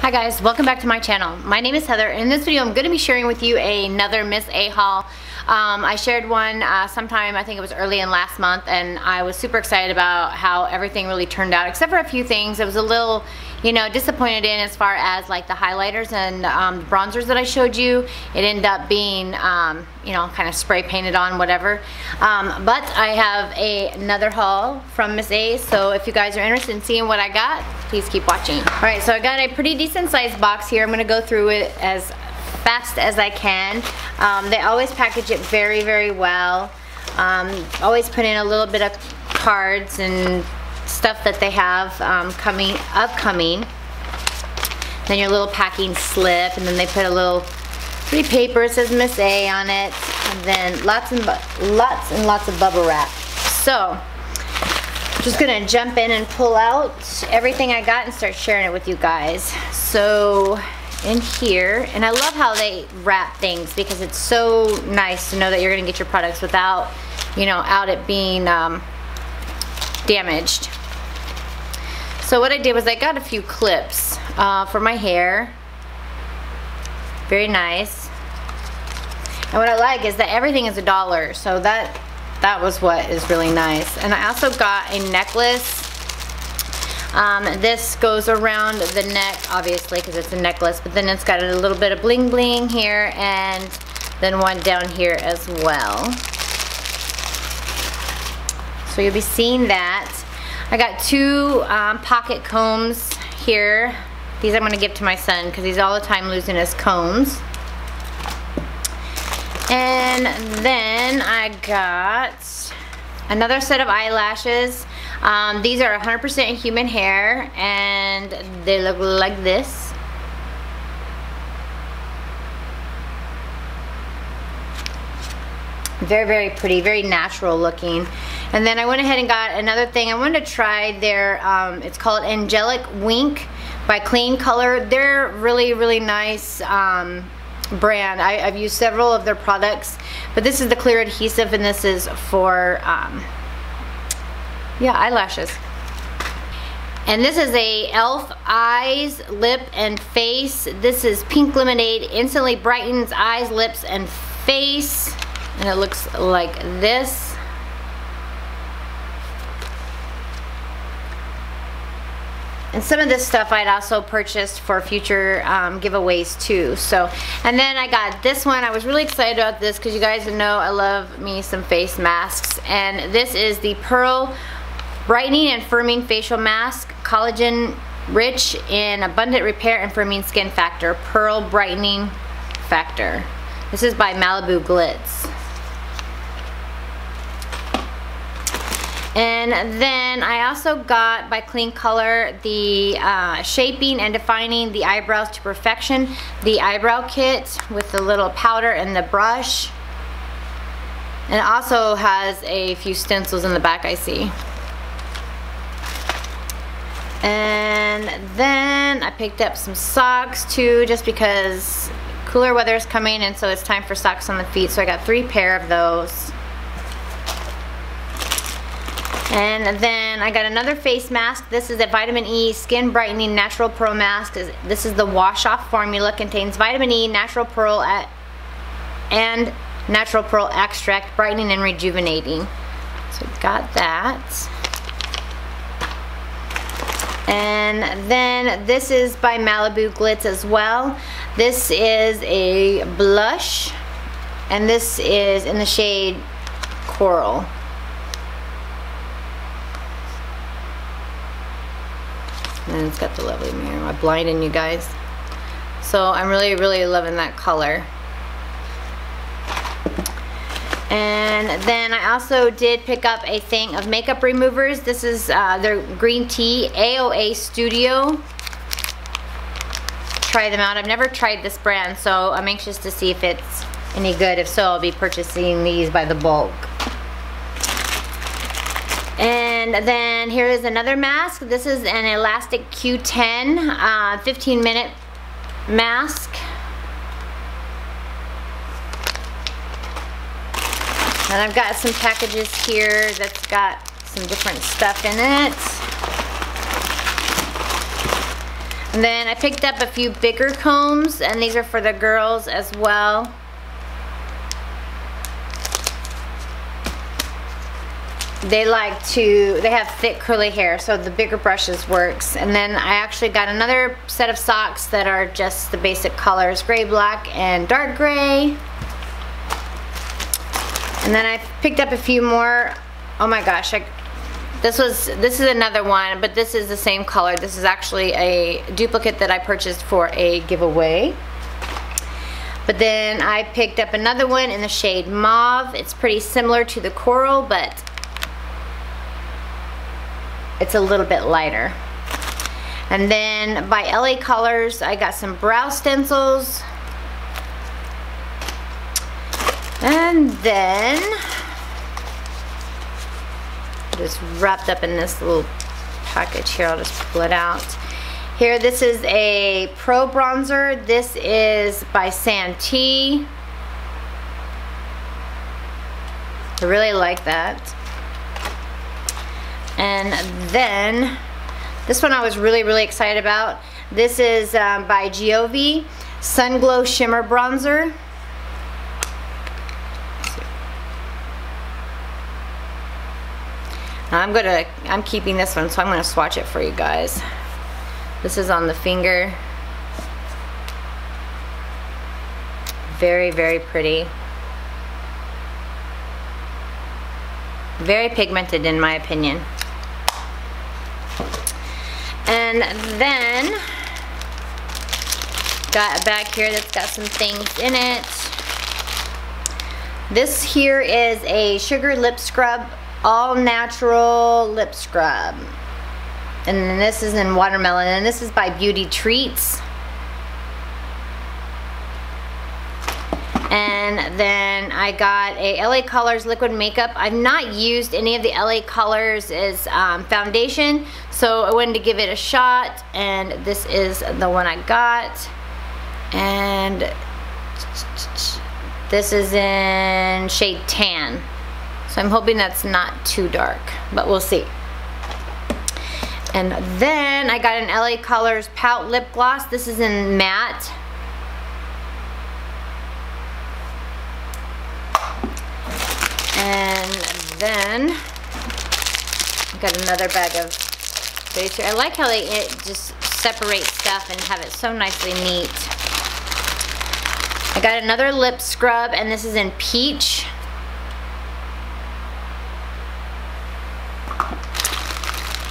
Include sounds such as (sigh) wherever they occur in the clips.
Hi guys, welcome back to my channel. My name is Heather and in this video I'm going to be sharing with you another Miss A haul. Um, I shared one uh, sometime, I think it was early in last month and I was super excited about how everything really turned out except for a few things. It was a little, you know, disappointed in as far as like the highlighters and um, bronzers that I showed you. It ended up being, um, you know, kind of spray painted on, whatever. Um, but I have a, another haul from Miss A, so if you guys are interested in seeing what I got, please keep watching. Alright, so I got a pretty decent sized box here. I'm going to go through it as fast as I can. Um, they always package it very, very well. Um, always put in a little bit of cards and stuff that they have um, coming, upcoming. Then your little packing slip, and then they put a little pretty paper. It says Miss A on it, and then lots and lots and lots of bubble wrap. So, just gonna jump in and pull out everything I got and start sharing it with you guys. So, in here. And I love how they wrap things because it's so nice to know that you're to get your products without, you know, out it being um, damaged. So what I did was I got a few clips uh, for my hair. Very nice. And what I like is that everything is a dollar. So that that was what is really nice. And I also got a necklace um, this goes around the neck, obviously, because it's a necklace, but then it's got a little bit of bling bling here and then one down here as well. So you'll be seeing that. I got two um, pocket combs here. These I'm going to give to my son because he's all the time losing his combs. And then I got another set of eyelashes. Um, these are 100% human hair and they look like this. Very, very pretty, very natural looking. And then I went ahead and got another thing. I wanted to try their, um, it's called Angelic Wink by Kleancolor. They're really, really nice um, brand. I, have used several of their products, but this is the clear adhesive and this is for um, yeah, eyelashes. And this is a e.l.f. eyes, lip, and face. This is Pink Lemonade. Instantly brightens eyes, lips, and face. And it looks like this. And some of this stuff I'd also purchased for future um, giveaways too. So, and then I got this one. I was really excited about this because you guys know I love me some face masks. And this is the Pearl Brightening and Firming Facial Mask, collagen rich in abundant repair and firming skin factor, pearl brightening factor. This is by Malibu Glitz. And then I also got by Kleancolor the uh, Shaping and Defining the Eyebrows to Perfection, the eyebrow kit with the little powder and the brush. And it also has a few stencils in the back I see. And then I picked up some socks too, just because cooler weather is coming and so it's time for socks on the feet. So I got three pair of those. And then I got another face mask. This is a vitamin E skin brightening natural pearl mask. This is the wash off formula. Contains vitamin E, natural pearl and natural pearl extract, brightening and rejuvenating. So got that. And then this is by Malibu Glitz as well. This is a blush. And this is in the shade Coral. And it's got the lovely mirror. I'm blinding you guys? So I'm really, really loving that color. And then I also did pick up a thing of makeup removers. This is uh, their green tea AOA Studio. Try them out. I've never tried this brand, so I'm anxious to see if it's any good. If so, I'll be purchasing these by the bulk. And then here is another mask. This is an Elastic Q10 uh, 15 minute mask. And I've got some packages here that's got some different stuff in it. And then I picked up a few bigger combs and these are for the girls as well. They like to, they have thick curly hair, so the bigger brushes works. And then I actually got another set of socks that are just the basic colors, gray, black, and dark gray. And then I picked up a few more. Oh my gosh, I, this was, this is another one, but this is the same color. This is actually a duplicate that I purchased for a giveaway. But then I picked up another one in the shade Mauve. It's pretty similar to the coral, but it's a little bit lighter. And then by LA Colors, I got some brow stencils. And then, just wrapped up in this little package here, I'll just pull it out. Here, this is a Pro Bronzer. This is by Santee. I really like that. And then, this one I was really, really excited about. This is um, by Giove Sun Glow Shimmer Bronzer. I'm gonna, I'm keeping this one, so I'm gonna swatch it for you guys. This is on the finger. Very, very pretty. Very pigmented in my opinion. And then, got a bag here that's got some things in it. This here is a sugar lip scrub, all natural lip scrub. And then this is in watermelon, and this is by Beauty Treats. And then I got a LA Colors liquid makeup. I've not used any of the LA Colors as um, foundation, so I wanted to give it a shot. And this is the one I got. And this is in shade tan. So I'm hoping that's not too dark, but we'll see. And then I got an LA Colors Pout Lip Gloss. This is in matte. And then got another bag of base I like how they it just separate stuff and have it so nicely neat. I got another lip scrub and this is in peach.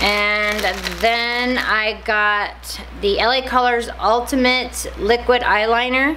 And then I got the LA Colors Ultimate Liquid Eyeliner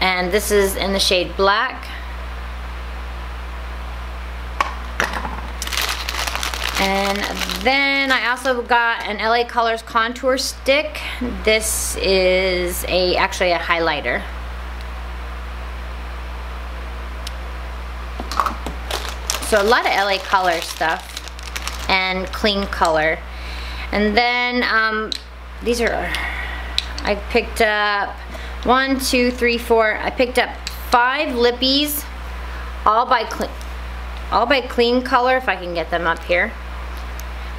and this is in the shade black and then I also got an LA Colors contour stick this is a actually a highlighter so a lot of LA Color stuff and Kleancolor and then um, these are I picked up one, two, three, four. I picked up five lippies, all by clean, all by Kleancolor, if I can get them up here.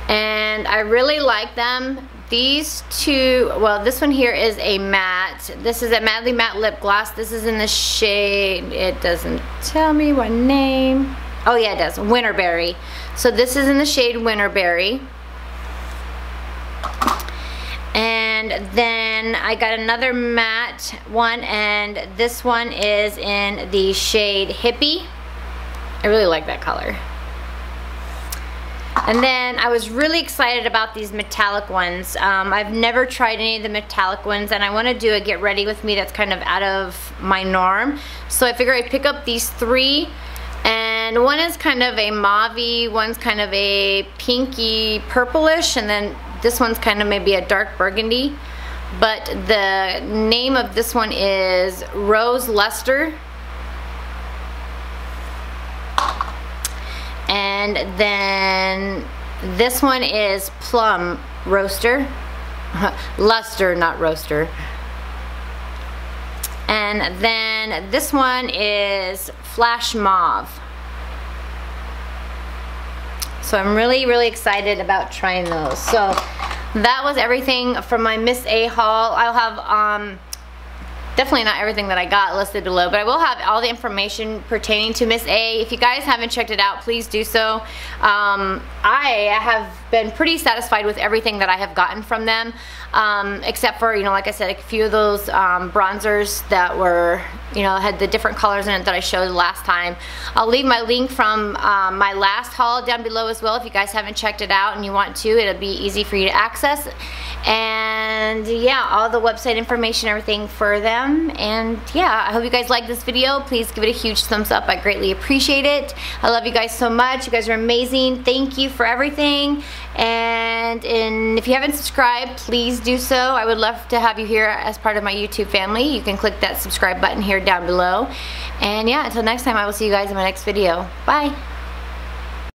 And I really like them. These two, well, this one here is a matte. This is a Madly Matte Lip Gloss. This is in the shade, it doesn't tell me what name. Oh yeah, it does, Winterberry. So this is in the shade Winterberry. And then I got another matte one and this one is in the shade Hippie. I really like that color. And then I was really excited about these metallic ones. Um, I've never tried any of the metallic ones and I want to do a get ready with me that's kind of out of my norm. So I figure I pick up these three and one is kind of a mauve one's kind of a pinky purplish and then this one's kind of maybe a dark burgundy. But the name of this one is Rose Luster. And then this one is Plum Roaster. (laughs) Luster, not Roaster. And then this one is Flash Mauve. So I'm really, really excited about trying those. So that was everything from my Miss A haul. I'll have um, definitely not everything that I got listed below, but I will have all the information pertaining to Miss A. If you guys haven't checked it out, please do so. Um, I have been pretty satisfied with everything that I have gotten from them, um, except for, you know, like I said, a few of those um, bronzers that were, you know, had the different colors in it that I showed last time. I'll leave my link from um, my last haul down below as well if you guys haven't checked it out and you want to. It'll be easy for you to access. And yeah, all the website information, everything for them. And yeah, I hope you guys like this video. Please give it a huge thumbs up. I greatly appreciate it. I love you guys so much. You guys are amazing. Thank you for everything. And, and if you haven't subscribed, please do so. I would love to have you here as part of my YouTube family. You can click that subscribe button here down below. And yeah, until next time, I will see you guys in my next video. Bye.